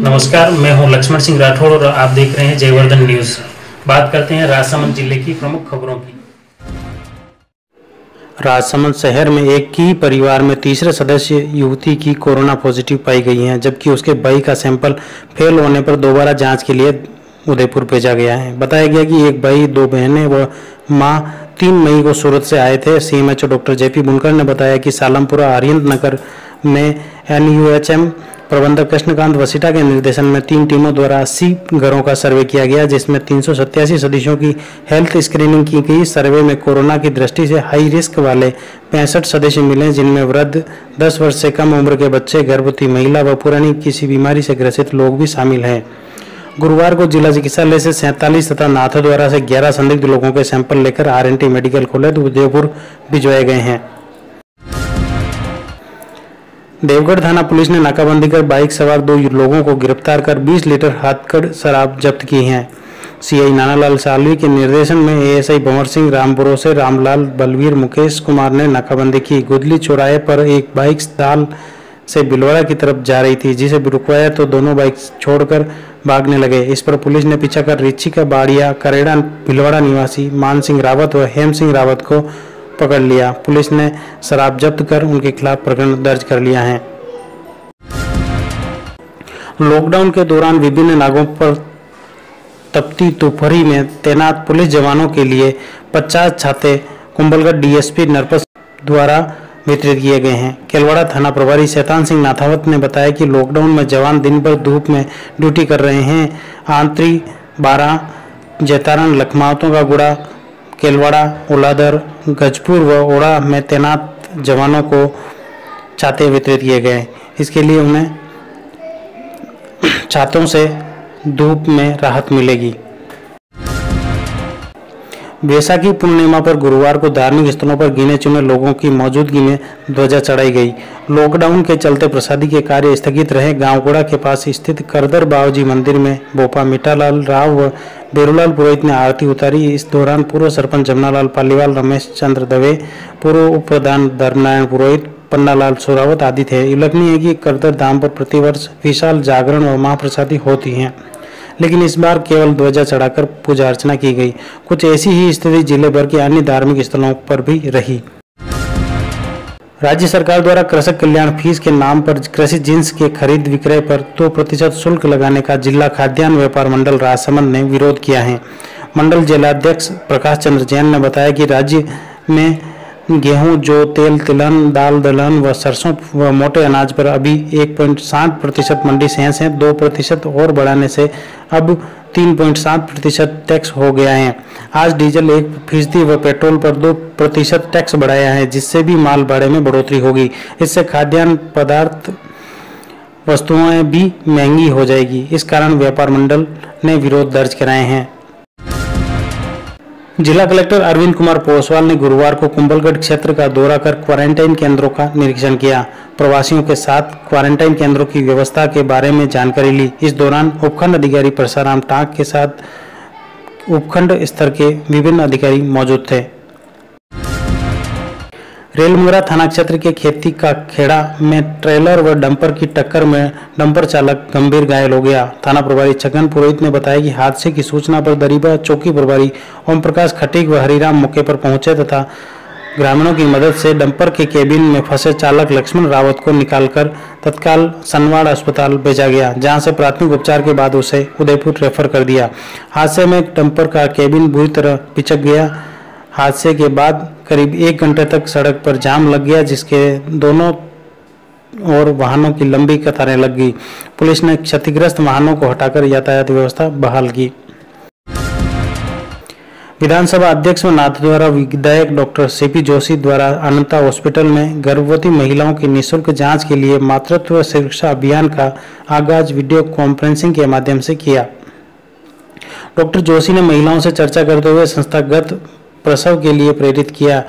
नमस्कार, मैं हूँ लक्ष्मण सिंह राठौड़ और आप देख रहे हैं जयवर्धन न्यूज़। बात करते हैं राजसमंद ज़िले की प्रमुख खबरों की। राजसमंद शहर में एक ही परिवार में तीसरे सदस्य युवती की कोरोना पॉजिटिव पाई गई है, जबकि उसके भाई का सैंपल फेल होने पर दोबारा जाँच के लिए उदयपुर भेजा गया है। बताया गया कि एक भाई, दो बहनें व माँ तीन मई को सूरत से आए थे। सीएमएचओ डॉक्टर जेपी बुनकर ने बताया कि सालमपुरा आर्यन नगर में एनयूएचएम प्रबंधक कृष्णकांत वसीटा के निर्देशन में तीन टीमों द्वारा अस्सी घरों का सर्वे किया गया, जिसमें तीन सदस्यों की हेल्थ स्क्रीनिंग की गई। सर्वे में कोरोना की दृष्टि से हाई रिस्क वाले पैंसठ सदस्य मिले, जिनमें वृद्ध 10 वर्ष से कम उम्र के बच्चे, गर्भवती महिला व पुरानी किसी बीमारी से ग्रसित लोग भी शामिल हैं। गुरुवार को जिला चिकित्सालय से सैंतालीस तथा नाथद्वारा से 11 संदिग्ध लोगों के सैंपल लेकर आरएनटी मेडिकल कॉलेज उदयपुर भिजवाए गए हैं। देवगढ़ थाना पुलिस ने नाकाबंदी कर बाइक सवार दो लोगों को गिरफ़्तार कर 20 लीटर हाथकड़ शराब जब्त की है। सीआई नानालाल सालवी के निर्देशन में एएसआई भंवर सिंह, रामपुरों से रामलाल बलवीर, मुकेश कुमार ने नाकाबंदी की। गुदली चौराहे पर एक बाइक दाल से बिलवाड़ा की तरफ़ जा रही थी, जिसे रुकवाया तो दोनों बाइक छोड़कर भागने लगे। इस पर पुलिस ने पीछा कर रिची का बाड़िया, करेड़ा भिलवाड़ा निवासी मान सिंह रावत व हेम सिंह रावत को पकड़ लिया। पुलिस ने शराब जब्त कर उनके खिलाफ प्रकरण दर्ज कर लिया है। लॉकडाउन के दौरान विभिन्न नागों पर तपती दोपहरी में तैनात पुलिस जवानों के लिए 50 छाते कुंभलगढ़ डीएसपी नरपत द्वारा वितरित किए गए हैं। केलवाड़ा थाना प्रभारी शैतान सिंह नाथावत ने बताया कि लॉकडाउन में जवान दिन भर धूप में ड्यूटी कर रहे हैं। आंतरी बारह जैतारण लखमावतों का गुड़ा केलवाड़ा, उलादर, गजपुर व ओड़ा में तैनात जवानों को छाते वितरित किए गए। इसके लिए उन्हें छातों से धूप में राहत मिलेगी। बैसाखी पूर्णिमा पर गुरुवार को धार्मिक स्थलों पर गिने चुने लोगों की मौजूदगी में ध्वजा चढ़ाई गई। लॉकडाउन के चलते प्रसादी के कार्य स्थगित रहे। गांवगुड़ा के पास स्थित करदर बावजी मंदिर में बोपा मिठालाल राव व बेरूलाल पुरोहित ने आरती उतारी। इस दौरान पूर्व सरपंच जमनालाल पालीवाल, रमेश चंद्र दवे, पूर्व उप प्रधान धर्मनारायण पुरोहित, पन्नालाल सोरावत आदि थे। उल्लेखनीय है कि करदर धाम पर प्रतिवर्ष विशाल जागरण और महाप्रसादी होती हैं। लेकिन इस बार केवल ध्वजा चढ़ाकर पूजा अर्चना की गई। कुछ ऐसी ही स्थिति ज़िले भर के अन्य धार्मिक स्थलों पर भी रही। राज्य सरकार द्वारा कृषक कल्याण फ़ीस के नाम पर कृषि जींस के खरीद विक्रय पर दो प्रतिशत शुल्क लगाने का जिला खाद्यान्न व्यापार मंडल राजसमंद ने विरोध किया है। मंडल जिलाध्यक्ष प्रकाश चंद्र जैन ने बताया कि राज्य में गेहूँ, जो, तेल, तिलहन, दाल, दलहन व सरसों व मोटे अनाज पर अभी एक पॉइंट सात प्रतिशत मंडी सेंस है। दो प्रतिशत और बढ़ाने से अब 3.7 प्रतिशत टैक्स हो गया है। आज डीजल एक फ़ीसदी व पेट्रोल पर दो प्रतिशत टैक्स बढ़ाया है, जिससे भी माल भाड़े में बढ़ोतरी होगी। इससे खाद्यान्न पदार्थ वस्तुएँ भी महँगी हो जाएगी। इस कारण व्यापार मंडल ने विरोध दर्ज कराए हैं। जिला कलेक्टर अरविंद कुमार पोसवाल ने गुरुवार को कुंभलगढ़ क्षेत्र का दौरा कर क्वारंटाइन केंद्रों का निरीक्षण किया। प्रवासियों के साथ क्वारंटाइन केंद्रों की व्यवस्था के बारे में जानकारी ली। इस दौरान उपखंड अधिकारी परसाराम टाक के साथ उपखंड स्तर के विभिन्न अधिकारी मौजूद थे। रेलमुगरा थाना क्षेत्र के खेती का खेड़ा में ट्रेलर व डंपर की टक्कर में डंपर चालक गंभीर घायल हो गया। थाना प्रभारी छगन पुरोहित ने बताया कि हादसे की सूचना पर दरीबा चौकी प्रभारी ओम प्रकाश खटीक व हरिराम मौके पर पहुँचे तथा ग्रामीणों की मदद से डंपर के केबिन में फंसे चालक लक्ष्मण रावत को निकालकर तत्काल सनवाड़ अस्पताल भेजा गया, जहाँ से प्राथमिक उपचार के बाद उसे उदयपुर रेफर कर दिया। हादसे में डंपर का केबिन बुरी तरह पिचक गया हादसे के बाद करीब एक घंटे तक सड़क पर जाम लग गया, जिसके दोनों और वाहनों की लंबी कतारें लग गई। पुलिस ने क्षतिग्रस्त वाहनों को हटाकर यातायात व्यवस्था बहाल की। विधानसभा अध्यक्ष व नाथद्वारा विधायक डॉक्टर सीपी जोशी द्वारा अनंता हॉस्पिटल में गर्भवती महिलाओं की निशुल्क जाँच के लिए मातृत्व सुरक्षा अभियान का आगाज़ वीडियो कॉन्फ्रेंसिंग के माध्यम से किया। डॉक्टर जोशी ने महिलाओं से चर्चा करते हुए संस्थागत प्रसव के लिए प्रेरित किया।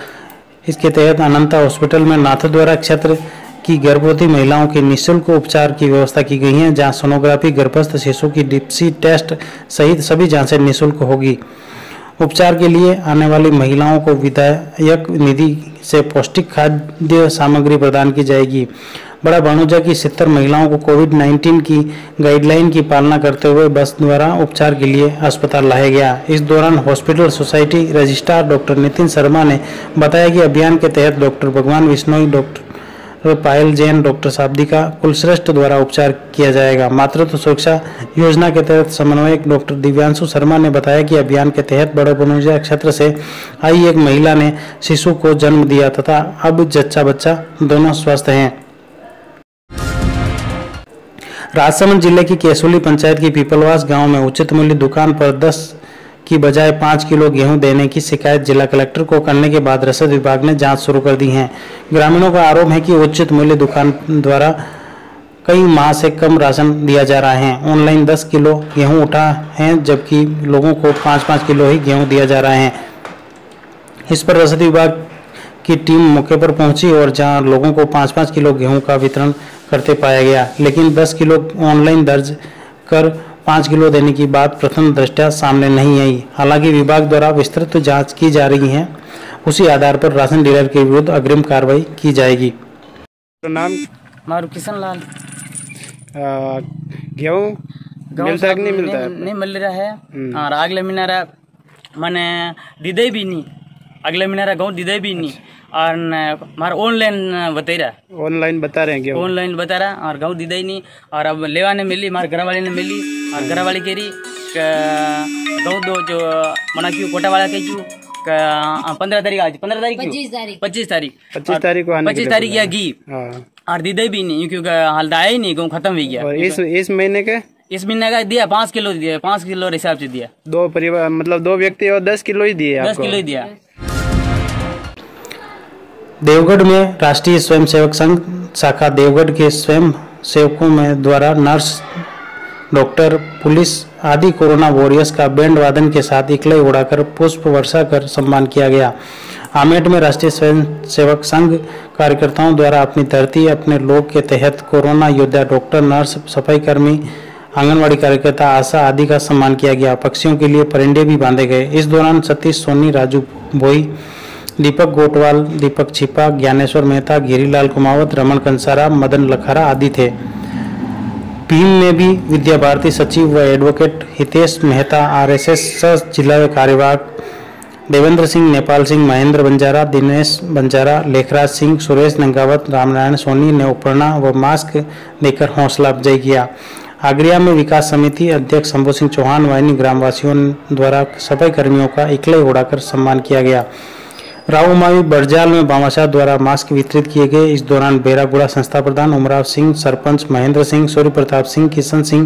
इसके तहत अनंता हॉस्पिटल में नाथद्वारा क्षेत्र की गर्भवती महिलाओं के निःशुल्क उपचार की व्यवस्था की गई है, जहाँ सोनोग्राफी, गर्भस्थ शिशु की डिप्सी टेस्ट सहित सभी जांचें निःशुल्क होगी। उपचार के लिए आने वाली महिलाओं को विधायक निधि से पौष्टिक खाद्य सामग्री प्रदान की जाएगी। बड़ा बाणुजा की सत्तर महिलाओं को कोविड 19 की गाइडलाइन की पालना करते हुए बस द्वारा उपचार के लिए अस्पताल लाया गया। इस दौरान hospital society registrar doctor Nitin Sharma ने बताया कि अभियान के तहत doctor Bhagwan Vishnoi, doctor Payal Jain, doctor Shabdika Kulshreshtha द्वारा उपचार किया जाएगा। मातृत्व सुरक्षा योजना के तहत समन्वयक डॉक्टर दिव्यांशु शर्मा ने बताया कि अभियान के तहत बड़े बनुजा क्षेत्र से आई एक महिला ने शिशु को जन्म दिया तथा अब जच्चा बच्चा दोनों स्वस्थ हैं। राजसमंद ज़िले की केसोली पंचायत की पीपलवास गाँव में उचित मूल्य दुकान पर 10 की बजाय पाँच किलो गेहूँ देने की शिकायत जिला कलेक्टर को करने के बाद रसद विभाग ने जाँच शुरू कर दी है। ग्रामीणों का आरोप है कि उचित मूल्य दुकान द्वारा कई माह से कम राशन दिया जा रहा है। ऑनलाइन 10 किलो गेहूँ उठा है, जबकि लोगों को पाँच पाँच किलो ही गेहूँ दिया जा रहा है। इस पर रसद विभाग की टीम मौके पर पहुँची और जहाँ लोगों को पाँच पाँच किलो गेहूँ का वितरण करते पाया गया। लेकिन 10 किलो ऑनलाइन दर्ज कर पाँच किलो देने की बात प्रथम दृष्टया सामने नहीं आई। हालाँकि विभाग द्वारा विस्तृत जाँच की जा रही है। उसी आधार पर राशन डीलर के विरुद्ध अग्रिम कार्रवाई की जाएगी। तो नाम? मारू किशन लाल। गेहूँ? मिलता है नहीं मिलता है? नहीं मिल रहा है। और अगले महीना मैंने दीदे भी नहीं। अगले महीना रहा गाँव दीदे भी नहीं। और मारा ऑनलाइन बता रहा। ऑनलाइन बता रहे हैं गेहूँ ऑनलाइन बता रहा और गाँव दीदे ही नहीं और अब लेवा ने मिली मारे घर वाले ने मिली और घर वाली कह रही गाँव दो जो मना क्यों कोटा वाला कह क्यों पंद्रह तारीख आज पंद्रह तारीख पच्चीस तारीख। पच्चीस तारीख। पच्चीस तारीख को पच्चीस तारीख या घी। हाँ। और दीदे भी नहीं क्योंकि हाल आया ही नहीं गाँव खत्म हो गया। इस इस महीने के? इस महीने का दिया पाँच किलो दिया पाँच किलो हिसाब से दिया। दो परिवार मतलब दो व्यक्ति और दस किलो ही दिए दस किलो ही दिया। देवगढ़ में राष्ट्रीय स्वयंसेवक संघ, शाखा देवगढ़ के स्वयं सेवकों में द्वारा नर्स, डॉक्टर, पुलिस आदि कोरोना वॉरियर्स का बैंड वादन के साथ इकलई उड़ाकर पुष्प वर्षा कर सम्मान किया गया। आमेट में राष्ट्रीय स्वयं सेवक संघ कार्यकर्ताओं द्वारा अपनी धरती, अपने लोग के तहत कोरोना योद्धा, डॉक्टर, नर्स सफ़ाई कर्मी आंगनवाड़ी कार्यकर्ता, आशा आदि का सम्मान किया गया। पक्षियों के लिए परिंडे भी बांधे गए। इस दौरान सतीश सोनी, राजू भोई दीपक गोटवाल, दीपक छिपा, ज्ञानेश्वर मेहता, गिरीलाल कुमावत रमन कंसारा, मदन लखारा आदि थे। टीम में भी विद्या भारती सचिव व एडवोकेट हितेश मेहता, आरएसएस सह जिला कार्यवाहक देवेंद्र सिंह, नेपाल सिंह, महेंद्र बंजारा, दिनेश बंजारा, लेखराज सिंह, सुरेश नंगावत, रामनारायण सोनी ने उपरणा व मास्क देकर हौसला अफजाई किया। आगरिया में विकास समिति अध्यक्ष शंभू सिंह चौहान, वाहिनी ग्रामवासियों द्वारा सफ़ाई कर्मियों का इकलई उड़ाकर सम्मान किया गया। राव मावी बड़जाल में बामाशाह द्वारा मास्क वितरित किए गए। इस दौरान बेरागुड़ा संस्था प्रधान उमराव सिंह, सरपंच महेंद्र सिंह सूर्य प्रताप सिंह, किशन सिंह,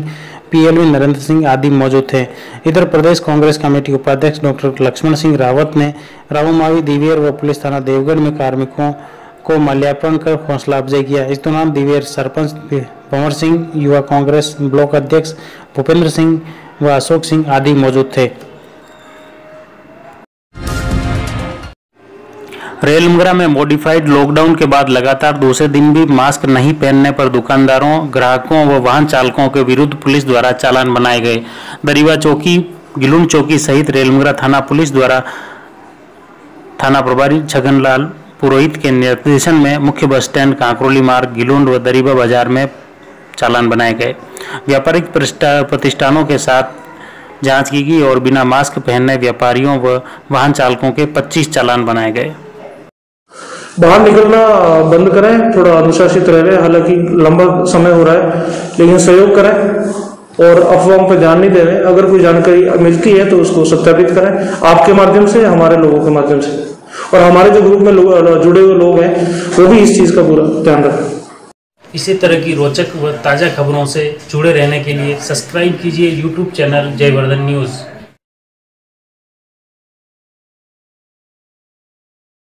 पीएलवी नरेंद्र सिंह आदि मौजूद थे। इधर प्रदेश कांग्रेस कमेटी उपाध्यक्ष डॉक्टर लक्ष्मण सिंह रावत ने राव मावी दिवेर व पुलिस थाना देवगढ़ में कार्मिकों को माल्यार्पण कर हौसला अफजाई किया। इस दौरान दिवेर सरपंच भंवर सिंह, युवा कांग्रेस ब्लॉक अध्यक्ष भूपेंद्र सिंह व अशोक सिंह आदि मौजूद थे। रेलमुगरा में मॉडिफाइड लॉकडाउन के बाद लगातार दूसरे दिन भी मास्क नहीं पहनने पर दुकानदारों, ग्राहकों व वाहन चालकों के विरुद्ध पुलिस द्वारा चालान बनाए गए। दरीवा चौकी, गिलुंड चौकी सहित रेलमुगरा थाना पुलिस द्वारा थाना प्रभारी छगनलाल पुरोहित के निर्देशन में मुख्य बस स्टैंड, कांकरोली मार्ग, गिलुंड व दरीबा बाज़ार में चालान बनाए गए। व्यापारिक प्रतिष्ठानों के साथ जाँच की गई और बिना मास्क पहनने व्यापारियों व वाहन चालकों के 25 चालान बनाए गए। बाहर निकलना बंद करें, थोड़ा अनुशासित रह हालाँकि लंबा समय हो रहा है, लेकिन सहयोग करें और अफवाहों पर ध्यान नहीं दे। रहे अगर कोई जानकारी मिलती है तो उसको सत्यापित करें, आपके माध्यम से हमारे लोगों के माध्यम से। और हमारे जो ग्रुप में जुड़े हुए लोग हैं, वो भी इस चीज़ का पूरा ध्यान रखें। इसी तरह की रोचक व ताज़ा खबरों से जुड़े रहने के लिए सब्सक्राइब कीजिए यूट्यूब चैनल जयवर्धन न्यूज़।